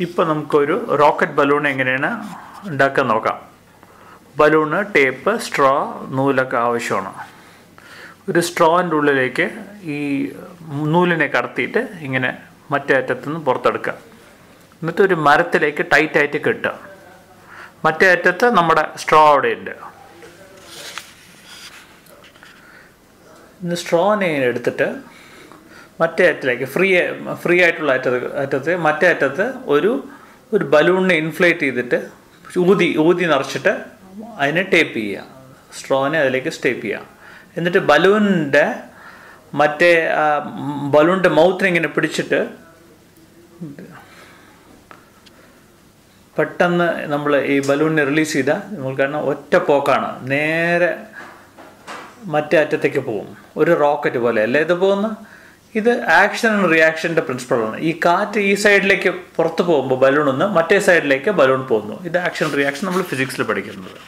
ഇപ്പോൾ നമുക്കൊരു rocket balloon എങ്ങനെയാണ് ഉണ്ടാക്കാൻ നോക്കാം. ബലൂണ് ടേപ്പ് സ്ട്രോ നൂലൊക്കെ ആവശ്യമാണ്. ഒരു സ്ട്രോന്റെ ഉള്ളിലേക്ക് ഈ നൂലിനെ കടത്തിയിട്ട് ഇങ്ങനെ മറ്റേ അറ്റത്തുനിന്ന് പുറത്തെടുക്കുക. എന്നിട്ട് ഒരു മരത്തിലേക്ക് ടൈറ്റായിട്ട് കെട്ടുക. മറ്റേ അറ്റത്ത് നമ്മുടെ സ്ട്രോ അവിടെ ഉണ്ട്. ഇന്ന് സ്ട്രോനെ എടുത്തിട്ട് മറ്റേ അറ്റത്തിലേക്ക് ഫ്രീ ഫ്രീ ആയിട്ടുള്ള അറ്റത്ത് അറ്റത്ത് മറ്റേ അറ്റത്ത് ഒരു ഒരു ബലൂണിനെ ഇൻഫ്ലേറ്റ് ചെയ്തിട്ട് ഊതി ഊതി നിറച്ചിട്ട് അതിനെ ടേപ്പ് ചെയ്യുക. സ്ട്രോനെ അതിലേക്ക് സ്റ്റേപ്പ് ചെയ്യുക. എന്നിട്ട് ബലൂണിന്റെ മറ്റേ ബലൂണിന്റെ മൗത്തിനെ ഇങ്ങനെ പിടിച്ചിട്ട് പെട്ടെന്ന് നമ്മൾ ഈ ബലൂണിനെ റിലീസ് ചെയ്താൽ നമുക്ക് കാരണം ഒറ്റ പോക്കാണ്. നേരെ മറ്റേ അറ്റത്തേക്ക് പോകും. ഒരു റോക്കറ്റ് പോലെ. അല്ലേ? ഇത് പോകുന്ന ഇത് ആക്ഷൻ ആൻഡ് റിയാക്ഷന്റെ പ്രിൻസിപ്പളാണ് ഈ കാറ്റ് ഈ സൈഡിലേക്ക് പുറത്ത് പോകുമ്പോൾ ബലൂൺ ഒന്ന് മറ്റേ സൈഡിലേക്ക് ബലൂൺ പോകുന്നു. ഇത് ആക്ഷൻ റിയാക്ഷൻ നമ്മൾ ഫിസിക്സിൽ പഠിക്കുന്നത്.